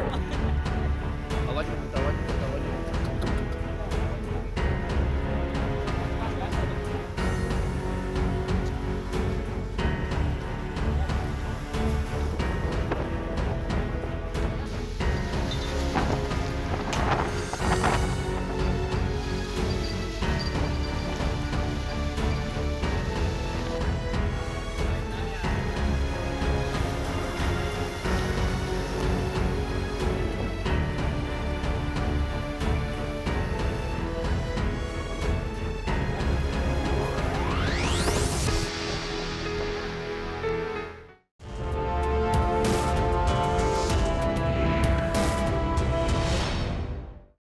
I like it. I like it.